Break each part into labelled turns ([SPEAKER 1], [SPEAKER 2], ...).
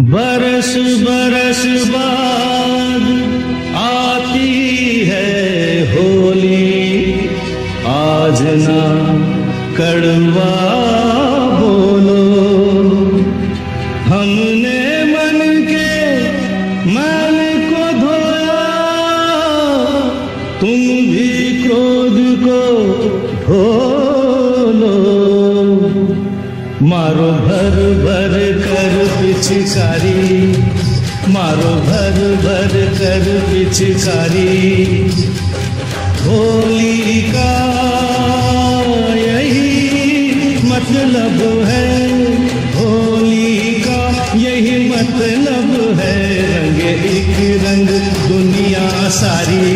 [SPEAKER 1] बरस बरस बाद आती है होली। आज ना कड़वा बोलो। हमने मन के मैल को धोया। तुम भी क्रोध को ढोलो मारो भर भर कर पिचकारी। मारो भर भर कर पिचकारी। होली का यही मतलब है। होली का यही मतलब है। रंग एक रंग दुनिया सारी।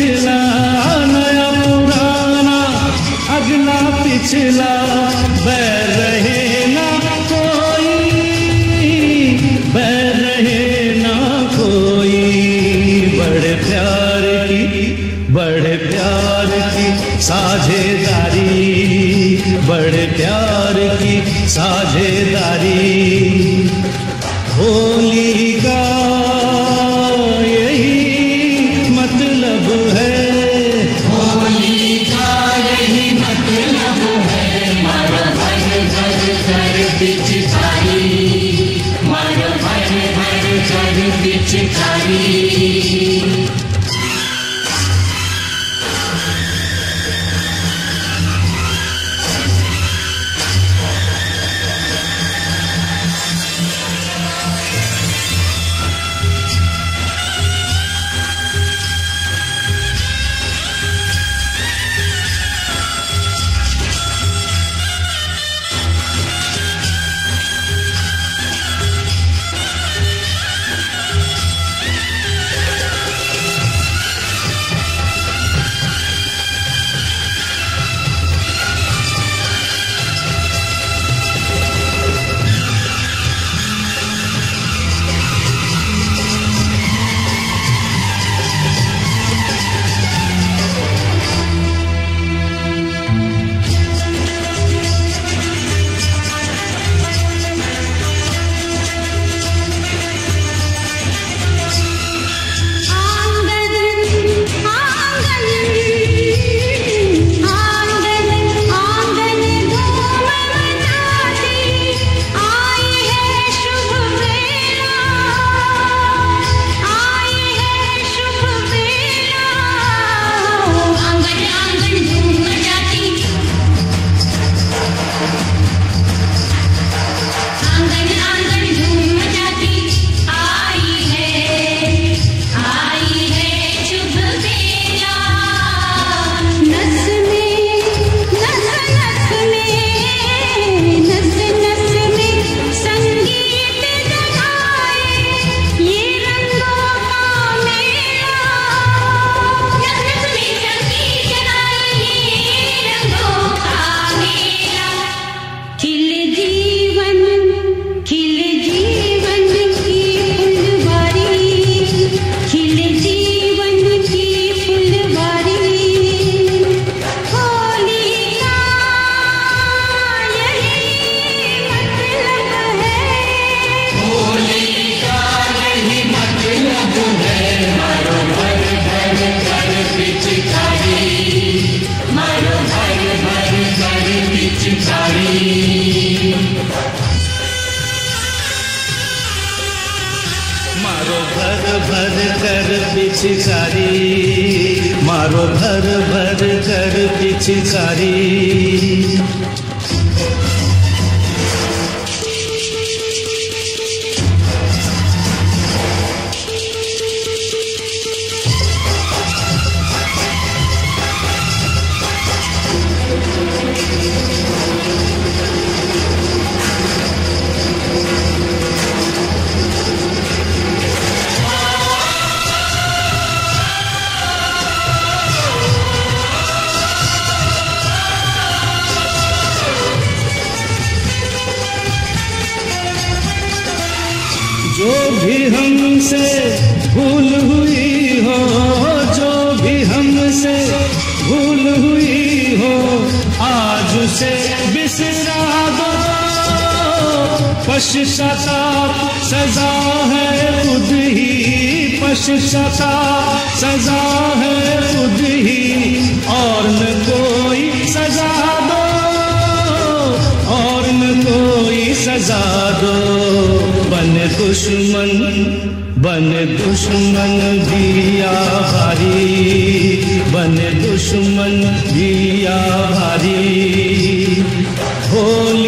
[SPEAKER 1] पिछला नया पुराना अगला पिछला।
[SPEAKER 2] विचिकारी भर कर कर सारी
[SPEAKER 1] मारो भर भर कर पिचकारी। जो भी हमसे भूल हुई हो, जो भी हमसे भूल हुई हो, आज उसे बिसरा दो। पश्चाताप सजा है खुद ही, पश्चाताप सजा है खुद ही, और न कोई सजा दो, और न कोई सजा दो। बन दुश्मन बन दुश्मन दिया भारी बन दुश्मन दिया भारी। होली